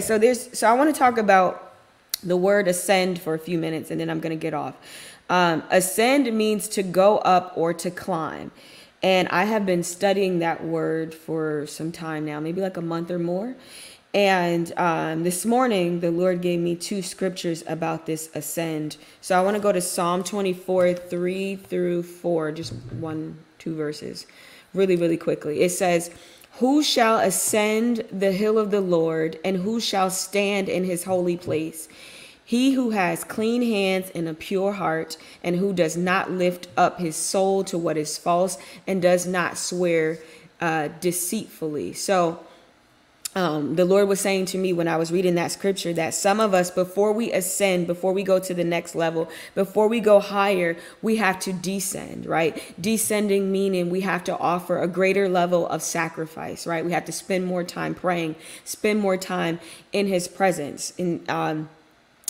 So there's so I want to talk about the word ascend for a few minutes and then I'm going to get off. Um, ascend means to go up or to climb. And I have been studying that word for some time now, maybe like a month or more. And um, this morning, the Lord gave me two scriptures about this ascend. So I want to go to Psalm 24, 3 through 4, just one, two verses, really, really quickly. It says, who shall ascend the hill of the Lord, and who shall stand in his holy place? He who has clean hands and a pure heart, and who does not lift up his soul to what is false, and does not swear uh, deceitfully. So, um, the Lord was saying to me when I was reading that scripture that some of us, before we ascend, before we go to the next level, before we go higher, we have to descend, right? Descending meaning we have to offer a greater level of sacrifice, right? We have to spend more time praying, spend more time in His presence. In um,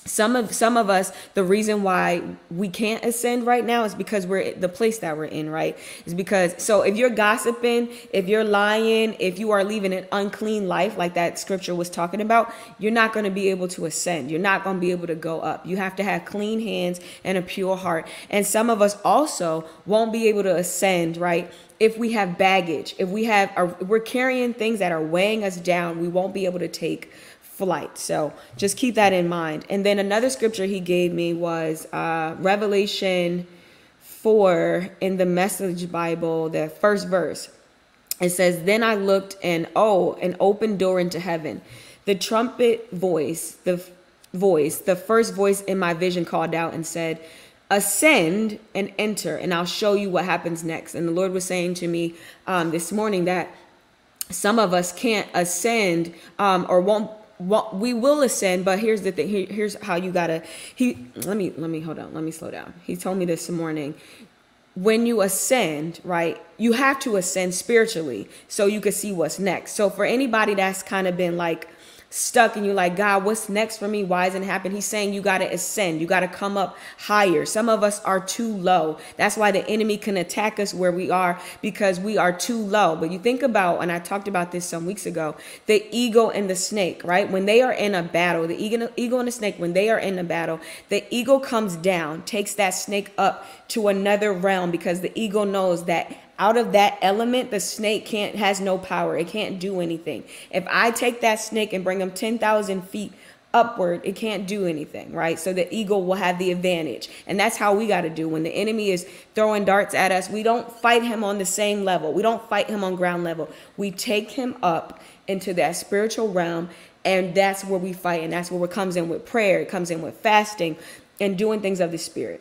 some of some of us the reason why we can't ascend right now is because we're the place that we're in right? Is because so if you're gossiping if you're lying if you are living an unclean life like that scripture was talking about you're not going to be able to ascend. You're not going to be able to go up. You have to have clean hands and a pure heart. And some of us also won't be able to ascend right? If we have baggage if we have are, we're carrying things that are weighing us down we won't be able to take flight. So just keep that in mind. And then another scripture he gave me was uh, Revelation 4 in the Message Bible, the first verse. It says, Then I looked, and oh, an open door into heaven. The trumpet voice, the voice, the first voice in my vision called out and said, Ascend and enter, and I'll show you what happens next. And the Lord was saying to me um, this morning that some of us can't ascend um, or won't we will ascend but here's the thing Here, here's how you gotta he let me let me hold on let me slow down. He told me this morning. When you ascend right you have to ascend spiritually so you can see what's next. So for anybody that's kind of been like stuck and you're like, God, what's next for me? Why isn't it happening? He's saying you got to ascend. You got to come up higher. Some of us are too low. That's why the enemy can attack us where we are because we are too low. But you think about, and I talked about this some weeks ago, the eagle and the snake, right? When they are in a battle, the eagle, eagle and the snake, when they are in a battle, the eagle comes down, takes that snake up to another realm because the eagle knows that out of that element the snake can't has no power. It can't do anything. If i take that snake and bring him 10,000 feet upward it can't do anything right? So the eagle will have the advantage. And that's how we got to do. When the enemy is throwing darts at us we don't fight him on the same level. We don't fight him on ground level. We take him up into that spiritual realm and that's where we fight and that's where it comes in with prayer. It comes in with fasting and doing things of the spirit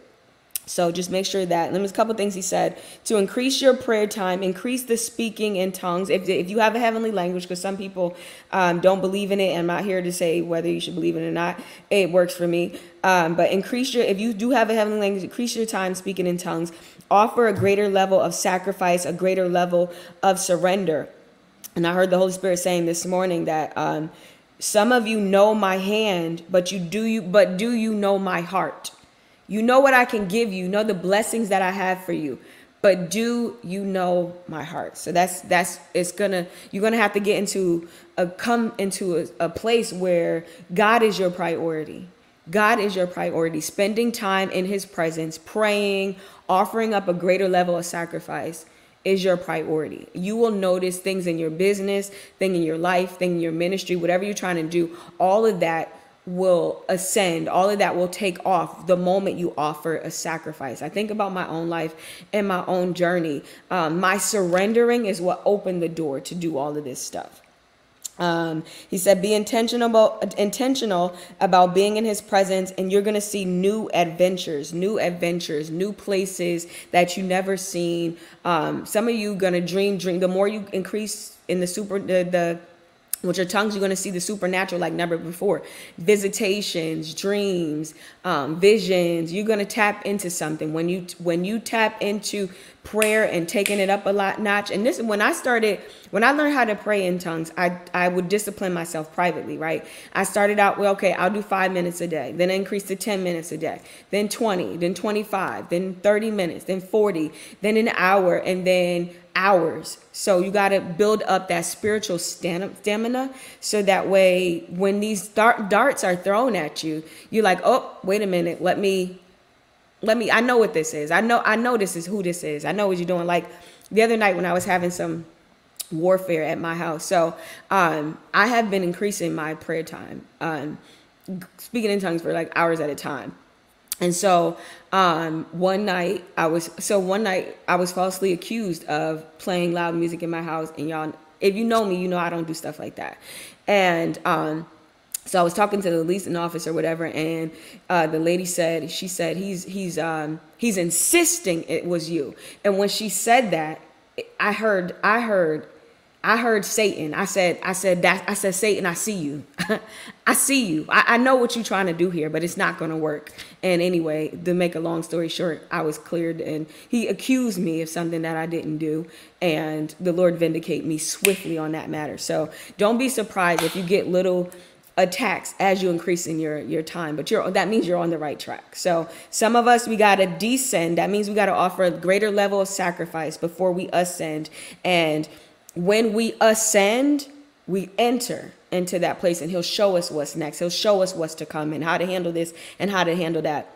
so just make sure that. And there's a couple things he said to increase your prayer time, increase the speaking in tongues. If, if you have a heavenly language, because some people um, don't believe in it, and I'm not here to say whether you should believe it or not. It works for me. Um, but increase your, if you do have a heavenly language, increase your time speaking in tongues. Offer a greater level of sacrifice, a greater level of surrender. And I heard the Holy Spirit saying this morning that um, some of you know my hand, but you do you, but do you know my heart? You know what I can give you, you know the blessings that I have for you. But do you know my heart? So that's that's it's gonna you're gonna have to get into a come into a, a place where God is your priority. God is your priority. Spending time in his presence, praying, offering up a greater level of sacrifice is your priority. You will notice things in your business, thing in your life, thing in your ministry, whatever you're trying to do, all of that will ascend. All of that will take off the moment you offer a sacrifice. I think about my own life and my own journey. Um, my surrendering is what opened the door to do all of this stuff. Um, he said be intentional about, intentional about being in his presence and you're going to see new adventures new adventures new places that you never seen. Um, some of you going to dream dream the more you increase in the super the, the with your tongues, you're going to see the supernatural like never before. Visitations, dreams, um, visions. You're going to tap into something when you when you tap into prayer and taking it up a lot notch. And this is when I started when I learned how to pray in tongues, I I would discipline myself privately, right? I started out well, okay, I'll do 5 minutes a day. Then I increased to 10 minutes a day. Then 20, then 25, then 30 minutes, then 40, then an hour, and then hours. So you got to build up that spiritual stamina so that way when these dart, darts are thrown at you, you're like, "Oh, wait a minute. Let me let me I know what this is. I know I know this is who this is. I know what you're doing." Like the other night when I was having some warfare at my house. So, um I have been increasing my prayer time. Um speaking in tongues for like hours at a time. And so um, one night I was so one night I was falsely accused of playing loud music in my house. And y'all, if you know me, you know I don't do stuff like that. And um, so I was talking to the leasing office or whatever, and uh, the lady said she said he's he's um, he's insisting it was you. And when she said that, I heard I heard I heard Satan. I said, I said that I said, Satan, I see you. I see you. I, I, know what you're trying to do here, but it's not gonna work. And anyway, to make a long story short, I was cleared and he accused me of something that I didn't do. And the Lord vindicate me swiftly on that matter. So don't be surprised if you get little attacks as you increase in your your time but you're that means you're on the right track so some of us we got to descend that means we got to offer a greater level of sacrifice before we ascend and when we ascend, we enter into that place and he'll show us what's next. He'll show us what's to come and how to handle this and how to handle that.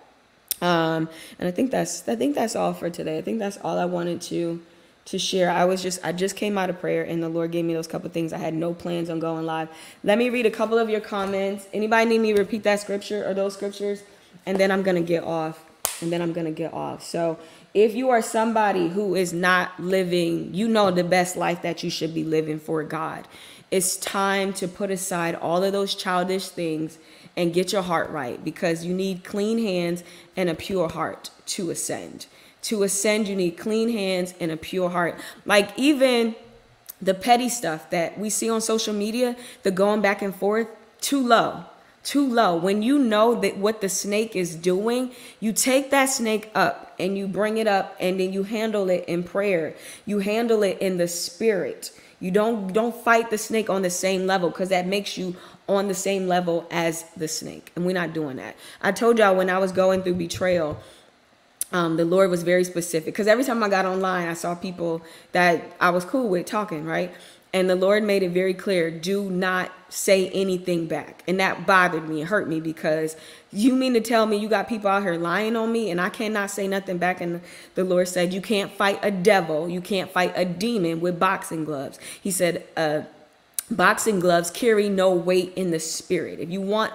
Um, and I think that's I think that's all for today. I think that's all I wanted to to share. I was just I just came out of prayer and the Lord gave me those couple things. I had no plans on going live. Let me read a couple of your comments. Anybody need me repeat that scripture or those scriptures? And then I'm gonna get off. And then I'm gonna get off. So if you are somebody who is not living, you know, the best life that you should be living for God, it's time to put aside all of those childish things and get your heart right because you need clean hands and a pure heart to ascend. To ascend, you need clean hands and a pure heart. Like even the petty stuff that we see on social media, the going back and forth, too low too low. When you know that what the snake is doing, you take that snake up and you bring it up and then you handle it in prayer. You handle it in the spirit. You don't don't fight the snake on the same level because that makes you on the same level as the snake. And we're not doing that. I told y'all when I was going through betrayal, um, the Lord was very specific because every time I got online, I saw people that I was cool with talking, right? And the Lord made it very clear do not say anything back. And that bothered me. It hurt me because you mean to tell me you got people out here lying on me and I cannot say nothing back. And the Lord said, You can't fight a devil, you can't fight a demon with boxing gloves. He said, uh, Boxing gloves carry no weight in the spirit. If you want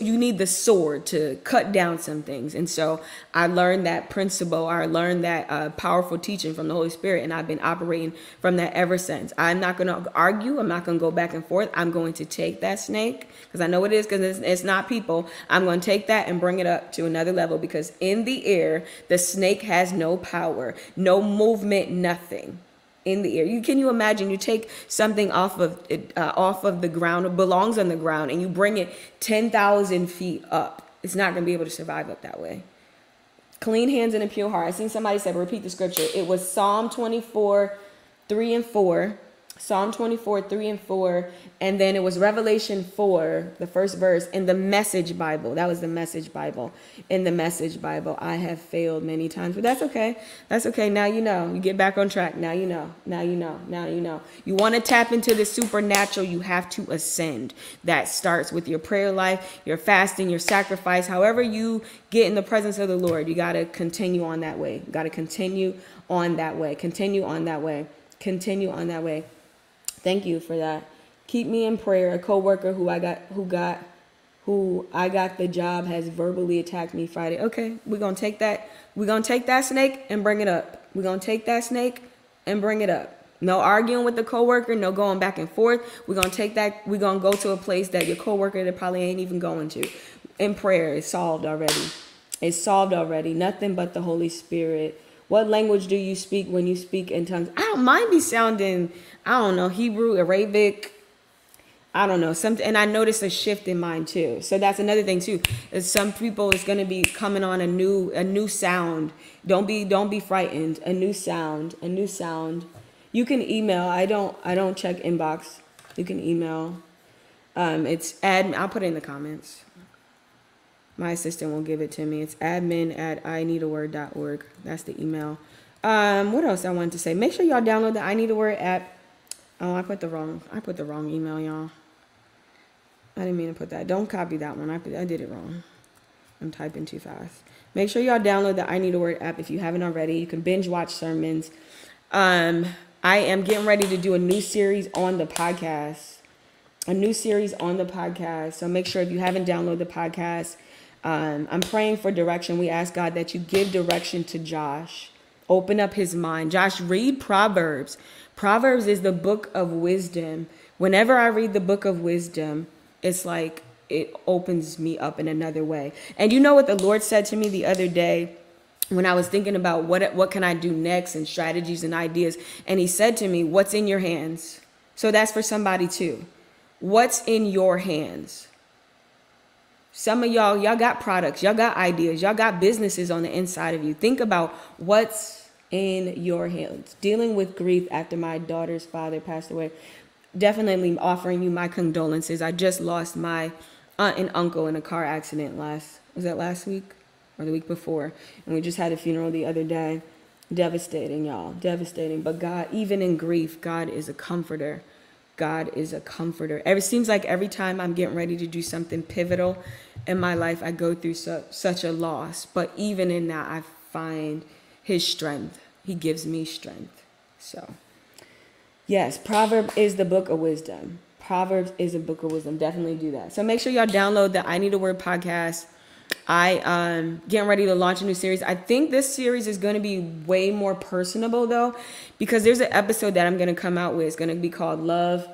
you need the sword to cut down some things. And so i learned that principle. I learned that uh, powerful teaching from the holy spirit and i've been operating from that ever since. I'm not going to argue. I'm not going to go back and forth. I'm going to take that snake because i know it is because it's, it's not people. I'm going to take that and bring it up to another level because in the air the snake has no power no movement nothing in the air. You can you imagine you take something off of it uh, off of the ground, it belongs on the ground, and you bring it ten thousand feet up. It's not going to be able to survive up that way. Clean hands and a pure heart. I seen somebody said, repeat the scripture. It was Psalm 24, 3 and 4. Psalm 24, 3 and 4. And then it was Revelation 4, the first verse, in the Message Bible. That was the Message Bible. In the Message Bible, I have failed many times, but that's okay. That's okay. Now you know. You get back on track. Now you know. Now you know. Now you know. You want to tap into the supernatural, you have to ascend. That starts with your prayer life, your fasting, your sacrifice. However, you get in the presence of the Lord, you got to continue on that way. You got to continue on that way. Continue on that way. Continue on that way. Thank you for that. Keep me in prayer. A coworker who I got who got who I got the job has verbally attacked me Friday. Okay, we're gonna take that. We're gonna take that snake and bring it up. We're gonna take that snake and bring it up. No arguing with the coworker, no going back and forth. We're gonna take that, we're gonna go to a place that your coworker that probably ain't even going to. In prayer, it's solved already. It's solved already. Nothing but the Holy Spirit. What language do you speak when you speak in tongues? I don't mind be sounding I don't know, Hebrew, Arabic, I don't know, something and I noticed a shift in mine too. So that's another thing too. Is some people is gonna be coming on a new a new sound. Don't be don't be frightened. A new sound, a new sound. You can email. I don't I don't check inbox. You can email. Um, it's admin. I'll put it in the comments. My assistant will give it to me. It's admin at I need a word.org. That's the email. Um, what else I wanted to say? Make sure y'all download the I Need a Word app. Oh, I put the wrong. I put the wrong email, y'all. I didn't mean to put that. Don't copy that one. I I did it wrong. I'm typing too fast. Make sure y'all download the I Need a Word app if you haven't already. You can binge watch sermons. Um, I am getting ready to do a new series on the podcast. A new series on the podcast. So make sure if you haven't downloaded the podcast, um, I'm praying for direction. We ask God that you give direction to Josh. Open up his mind. Josh, read Proverbs. Proverbs is the book of wisdom. Whenever I read the book of wisdom, it's like it opens me up in another way. And you know what the Lord said to me the other day when I was thinking about what what can I do next and strategies and ideas and he said to me, "What's in your hands?" So that's for somebody too. What's in your hands? Some of y'all y'all got products, y'all got ideas, y'all got businesses on the inside of you. Think about what's in your hands. Dealing with grief after my daughter's father passed away. Definitely offering you my condolences. I just lost my aunt and uncle in a car accident last was that last week or the week before and we just had a funeral the other day devastating y'all devastating but god even in grief god is a comforter god is a comforter it seems like every time i'm getting ready to do something pivotal in my life i go through su- such a loss but even in that i find his strength he gives me strength so yes proverb is the book of wisdom Proverbs is a book of wisdom. Definitely do that. So make sure y'all download the I Need a Word podcast. I um getting ready to launch a new series. I think this series is going to be way more personable though, because there's an episode that I'm going to come out with. It's going to be called Love,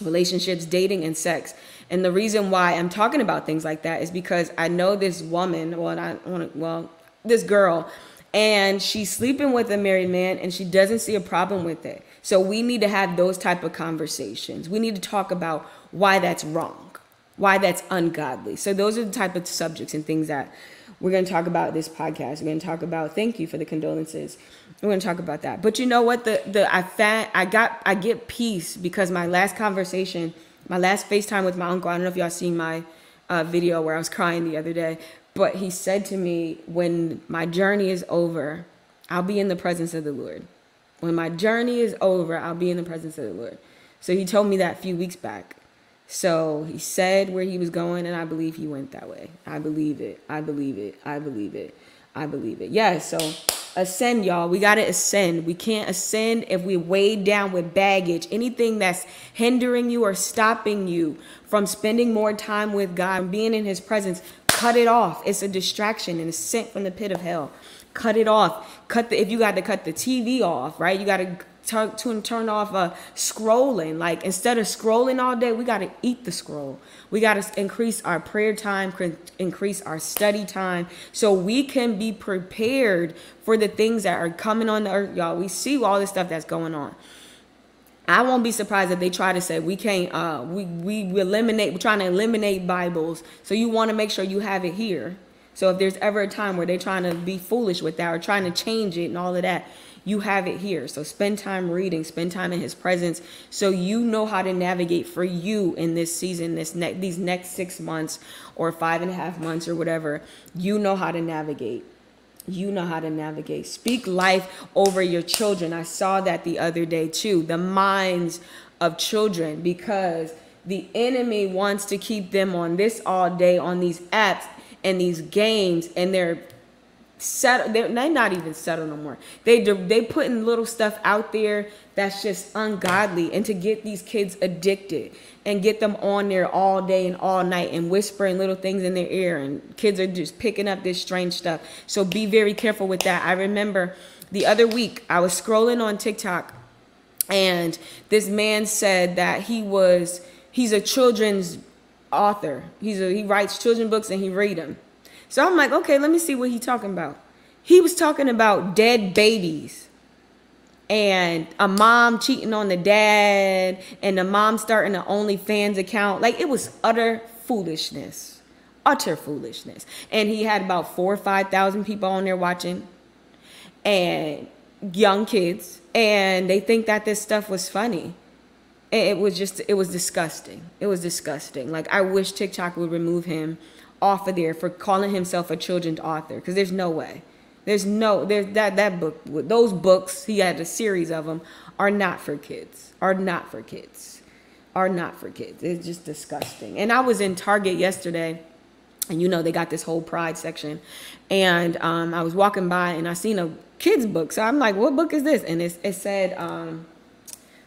Relationships, Dating, and Sex. And the reason why I'm talking about things like that is because I know this woman. Well, I want. Well, this girl and she's sleeping with a married man and she doesn't see a problem with it so we need to have those type of conversations we need to talk about why that's wrong why that's ungodly so those are the type of subjects and things that we're going to talk about this podcast we're going to talk about thank you for the condolences we're going to talk about that but you know what the the i fa- i got i get peace because my last conversation my last facetime with my uncle i don't know if y'all seen my uh, video where i was crying the other day but he said to me, When my journey is over, I'll be in the presence of the Lord. When my journey is over, I'll be in the presence of the Lord. So he told me that a few weeks back. So he said where he was going, and I believe he went that way. I believe it. I believe it. I believe it. I believe it. Yeah, so ascend, y'all. We got to ascend. We can't ascend if we're weighed down with baggage. Anything that's hindering you or stopping you from spending more time with God, and being in his presence, Cut it off. It's a distraction and it's sent from the pit of hell. Cut it off. Cut the if you got to cut the TV off, right? You got to turn turn turn off uh, scrolling. Like instead of scrolling all day, we got to eat the scroll. We got to increase our prayer time, increase our study time, so we can be prepared for the things that are coming on the earth, y'all. We see all this stuff that's going on. I won't be surprised if they try to say we can't uh we we eliminate we're trying to eliminate Bibles. So you want to make sure you have it here. So if there's ever a time where they're trying to be foolish with that or trying to change it and all of that, you have it here. So spend time reading, spend time in his presence so you know how to navigate for you in this season, this next these next six months or five and a half months or whatever. You know how to navigate you know how to navigate. Speak life over your children. I saw that the other day too. The minds of children because the enemy wants to keep them on this all day on these apps and these games and they're settle they're, they're not even settled no more. They they putting little stuff out there that's just ungodly and to get these kids addicted and get them on there all day and all night and whispering little things in their ear and kids are just picking up this strange stuff. So be very careful with that. I remember the other week i was scrolling on tiktok and this man said that he was he's a children's author. He's a, he writes children's books and he read them so I'm like, okay, let me see what he's talking about. He was talking about dead babies and a mom cheating on the dad and the mom starting an OnlyFans account. Like it was utter foolishness. Utter foolishness. And he had about four or 5,000 people on there watching and young kids. And they think that this stuff was funny. It was just, it was disgusting. It was disgusting. Like I wish TikTok would remove him off of there for calling himself a children's author because there's no way. There's no there's that that book those books he had a series of them are not for kids. Are not for kids. Are not for kids. It's just disgusting. And I was in Target yesterday and you know they got this whole pride section and um, i was walking by and i seen a kids book so i'm like what book is this and it, it said um,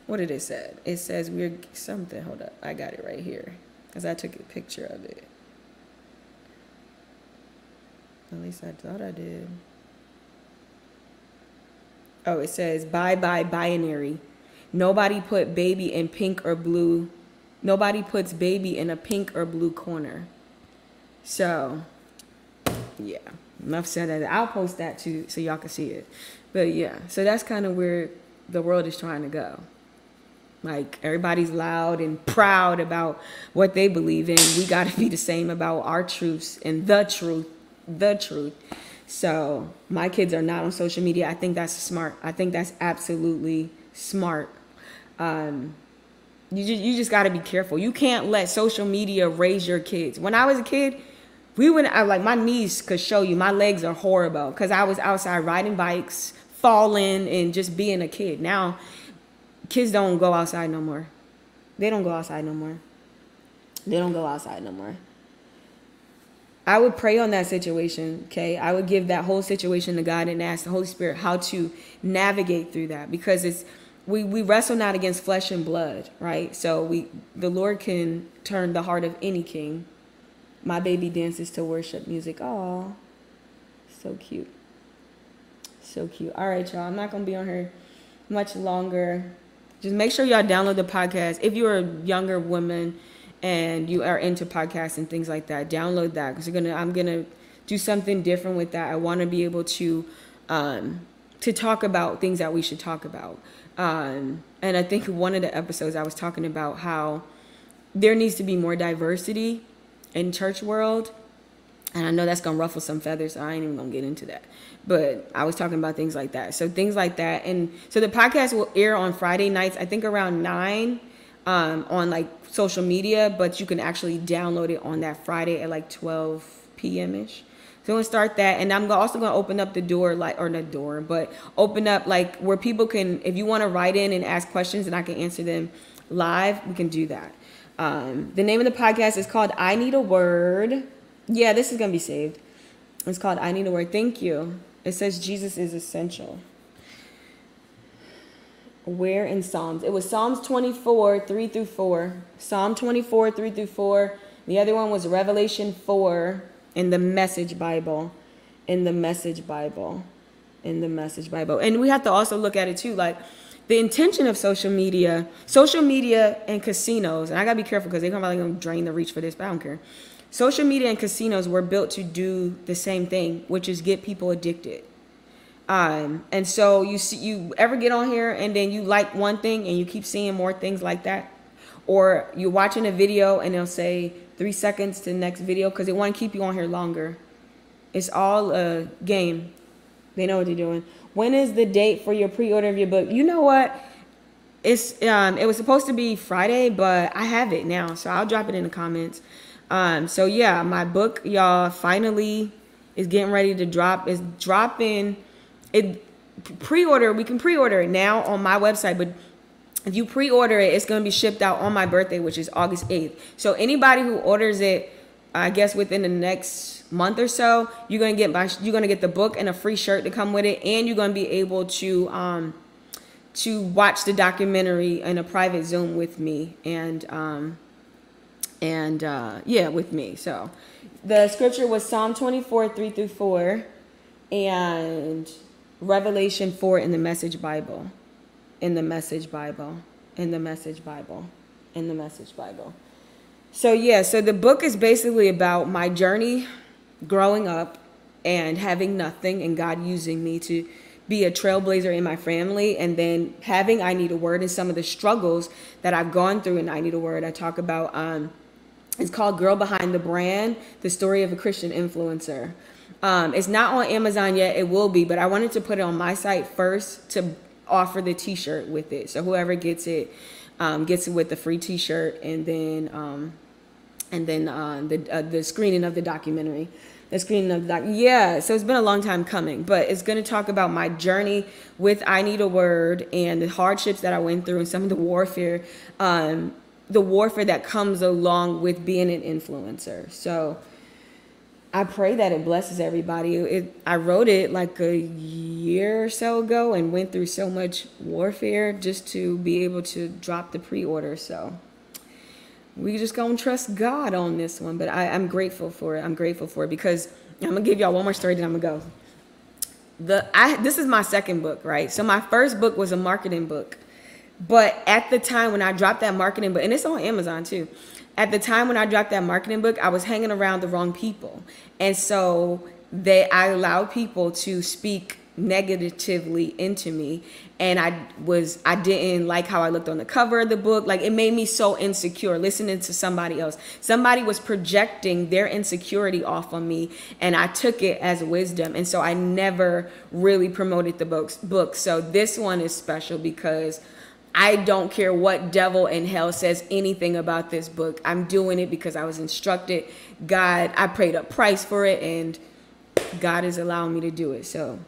what did it say it says we're something hold up i got it right here because i took a picture of it at least i thought i did oh it says bye bye binary nobody put baby in pink or blue nobody puts baby in a pink or blue corner so, yeah, enough said that. I'll post that too so y'all can see it. But yeah, so that's kind of where the world is trying to go. Like everybody's loud and proud about what they believe in. We got to be the same about our truths and the truth, the truth. So my kids are not on social media. I think that's smart. I think that's absolutely smart. Um, you just, you just got to be careful. You can't let social media raise your kids. When I was a kid, we went I like my knees could show you my legs are horrible because I was outside riding bikes, falling and just being a kid. Now kids don't go outside no more. They don't go outside no more. They don't go outside no more. I would pray on that situation, okay? I would give that whole situation to God and ask the Holy Spirit how to navigate through that because it's we we wrestle not against flesh and blood, right? So we the Lord can turn the heart of any king my baby dances to worship music. Oh, so cute. So cute. All right, y'all. I'm not going to be on here much longer. Just make sure y'all download the podcast. If you're a younger woman and you are into podcasts and things like that, download that because you're gonna. I'm gonna do something different with that. I want to be able to um, to talk about things that we should talk about. Um, and I think one of the episodes I was talking about how there needs to be more diversity in church world and I know that's gonna ruffle some feathers, so I ain't even gonna get into that. But I was talking about things like that. So things like that, and so the podcast will air on Friday nights. I think around nine um, on like social media, but you can actually download it on that Friday at like 12 p.m. ish. So I'm gonna start that, and I'm also gonna open up the door, like or not door, but open up like where people can, if you want to write in and ask questions, and I can answer them live, we can do that. Um, the name of the podcast is called I Need a Word. Yeah, this is going to be saved. It's called I Need a Word. Thank you. It says Jesus is essential. Where in Psalms? It was Psalms 24, 3 through 4. Psalm 24, 3 through 4. The other one was Revelation 4 in the Message Bible. In the Message Bible. In the Message Bible. And we have to also look at it too. Like, the intention of social media, social media and casinos, and I gotta be careful because they're probably gonna drain the reach for this, but I don't care. Social media and casinos were built to do the same thing, which is get people addicted. Um, and so you see, you ever get on here and then you like one thing and you keep seeing more things like that, or you're watching a video and they'll say three seconds to the next video because they want to keep you on here longer. It's all a game. They know what they're doing. When is the date for your pre-order of your book? You know what? It's um it was supposed to be Friday, but I have it now, so I'll drop it in the comments. Um so yeah, my book y'all finally is getting ready to drop. Is dropping it pre-order. We can pre-order it now on my website, but if you pre-order it, it's going to be shipped out on my birthday, which is August 8th. So anybody who orders it I guess within the next month or so, you're gonna get my you're gonna get the book and a free shirt to come with it, and you're gonna be able to um, to watch the documentary in a private Zoom with me and um, and uh, yeah, with me. So the scripture was Psalm 24, 3 through 4, and Revelation 4 in the Message Bible. In the Message Bible. In the Message Bible. In the Message Bible. So, yeah, so the book is basically about my journey growing up and having nothing and God using me to be a trailblazer in my family and then having I Need a Word and some of the struggles that I've gone through in I Need a Word. I talk about, um, it's called Girl Behind the Brand, the story of a Christian influencer. Um, it's not on Amazon yet, it will be, but I wanted to put it on my site first to offer the t shirt with it. So whoever gets it um, gets it with the free t shirt and then um, and then uh, the uh, the screening of the documentary. The screening of doc. Yeah, so it's been a long time coming, but it's going to talk about my journey with I Need a Word and the hardships that I went through and some of the warfare, um, the warfare that comes along with being an influencer. So I pray that it blesses everybody. It, I wrote it like a year or so ago and went through so much warfare just to be able to drop the pre-order. So we just gonna trust God on this one. But I, I'm grateful for it. I'm grateful for it because I'm gonna give y'all one more story, then I'm gonna go. The I this is my second book, right? So my first book was a marketing book. But at the time when I dropped that marketing book, and it's on Amazon too. At the time when I dropped that marketing book, I was hanging around the wrong people. And so they I allowed people to speak negatively into me. And I was I didn't like how I looked on the cover of the book. Like it made me so insecure listening to somebody else. Somebody was projecting their insecurity off on me and I took it as wisdom. And so I never really promoted the books book. So this one is special because I don't care what devil in hell says anything about this book. I'm doing it because I was instructed. God, I paid a price for it, and God is allowing me to do it. So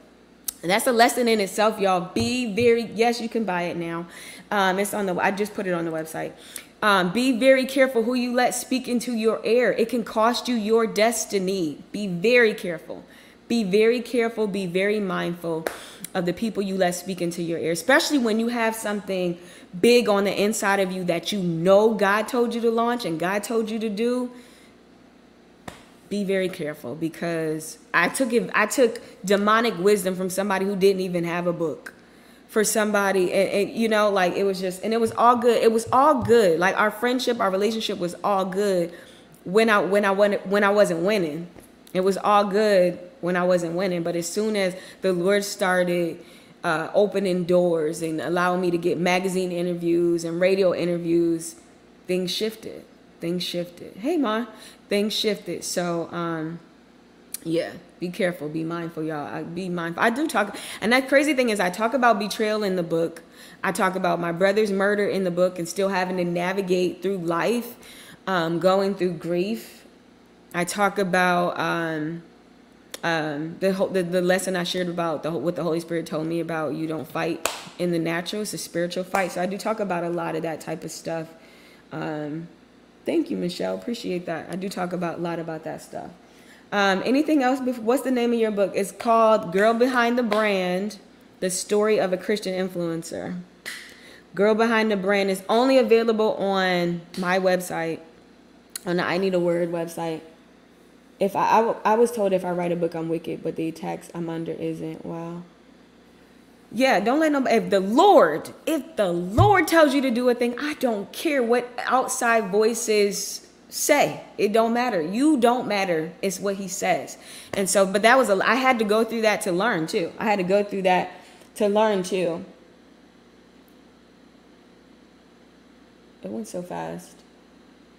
and that's a lesson in itself, y'all. Be very, yes, you can buy it now. Um, it's on the, I just put it on the website. Um, be very careful who you let speak into your ear. It can cost you your destiny. Be very careful. Be very careful. Be very mindful of the people you let speak into your ear, especially when you have something big on the inside of you that you know God told you to launch and God told you to do. Be very careful because I took it I took demonic wisdom from somebody who didn't even have a book for somebody. And, and, you know like it was just and it was all good. It was all good. Like our friendship our relationship was all good when I when I went when I wasn't winning. It was all good when I wasn't winning but as soon as the Lord started uh, opening doors and allowing me to get magazine interviews and radio interviews things shifted things shifted hey ma things shifted. So, um, yeah, be careful, be mindful, y'all. I, be mindful. I do talk, and that crazy thing is, I talk about betrayal in the book. I talk about my brother's murder in the book and still having to navigate through life, um, going through grief. I talk about um, um, the, the, the lesson I shared about the, what the Holy Spirit told me about. You don't fight in the natural; it's a spiritual fight. So I do talk about a lot of that type of stuff. Um, Thank you, Michelle. Appreciate that. I do talk about a lot about that stuff. Um, anything else? What's the name of your book? It's called Girl Behind the Brand The Story of a Christian Influencer. Girl Behind the Brand is only available on my website, on the I Need a Word website. If I, I, was told if I write a book, I'm wicked, but the text I'm under isn't. Wow. Yeah, don't let nobody. If the Lord, if the Lord tells you to do a thing, I don't care what outside voices say. It don't matter. You don't matter. It's what He says. And so, but that was a. I had to go through that to learn too. I had to go through that to learn too. It went so fast.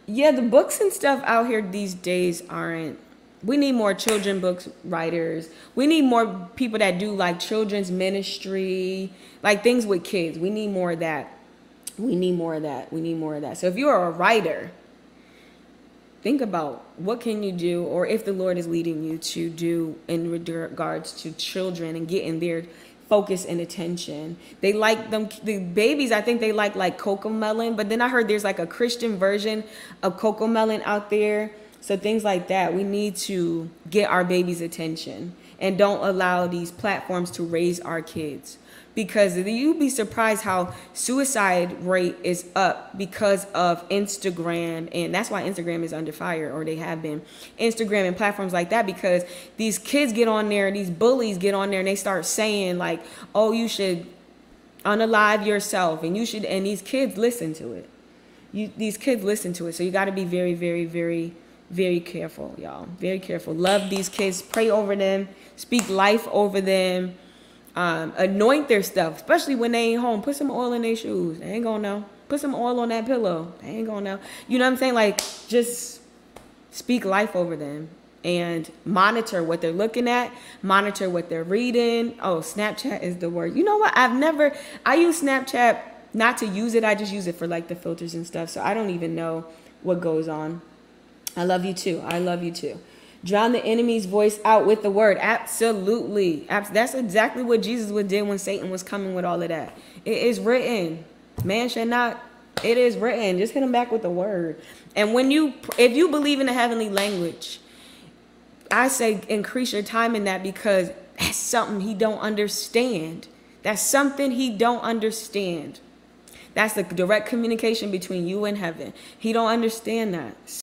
Yeah, the books and stuff out here these days aren't we need more children books writers. We need more people that do like children's ministry, like things with kids. We need more of that. We need more of that. We need more of that. So if you are a writer, think about what can you do or if the Lord is leading you to do in regards to children and getting their focus and attention. They like them the babies, I think they like like CoComelon but then I heard there's like a Christian version of CoComelon out there so things like that, we need to get our babies' attention and don't allow these platforms to raise our kids. Because you'd be surprised how suicide rate is up because of Instagram, and that's why Instagram is under fire, or they have been. Instagram and platforms like that, because these kids get on there, these bullies get on there, and they start saying like, "Oh, you should unalive yourself," and you should, and these kids listen to it. You, these kids listen to it, so you got to be very, very, very very careful, y'all. Very careful. Love these kids. Pray over them. Speak life over them. Um, anoint their stuff, especially when they ain't home. Put some oil in their shoes. They ain't gonna know. Put some oil on that pillow. They ain't gonna know. You know what I'm saying? Like, just speak life over them and monitor what they're looking at, monitor what they're reading. Oh, Snapchat is the word. You know what? I've never, I use Snapchat not to use it, I just use it for like the filters and stuff. So I don't even know what goes on I love you too. I love you too. Drown the enemy's voice out with the word. Absolutely. That's exactly what Jesus would did when Satan was coming with all of that. It is written. Man shall not. It is written. Just hit him back with the word. And when you, if you believe in the heavenly language, I say increase your time in that because that's something he don't understand. That's something he don't understand. That's the direct communication between you and heaven. He don't understand that.